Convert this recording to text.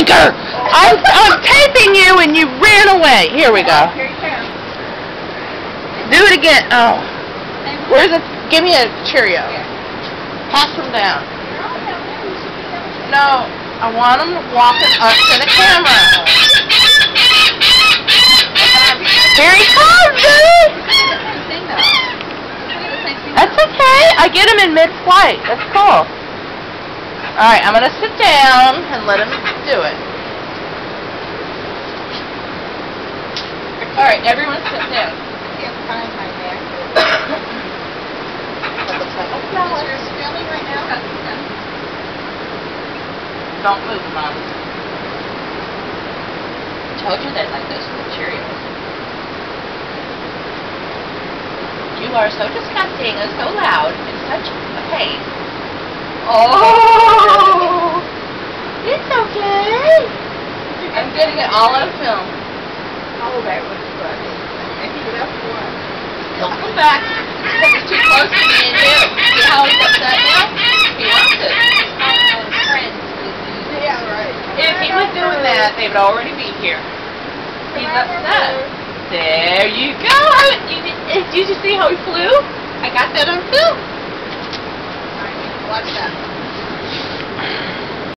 stinker! I'm, I'm taping you and you ran away. Here we go. Here you go. Do it again. Oh. Where's it? Give me a Cheerio. Pass them down. No, I want them walking up to the camera. Here he comes, dude! That's okay. I get him in mid-flight. That's cool. Alright, I'm going to sit down and let him do it. Alright, everyone sit down. Can't find my back. That looks like a Is flower. yours filming right now? Don't move, Mom. I Told you they'd like those Cheerios. You are so disgusting and so loud and such a pain. Oh! It's okay. I'm getting it all on film. Oh, that was funny. That's one. He'll come back. It's too close to me and you. See how he's upset now? He wants it. Yeah, right. If he was doing that, they would already be here. He's upset. There you go. Did you, eh, did you see how he flew? I got that on film. Watch that.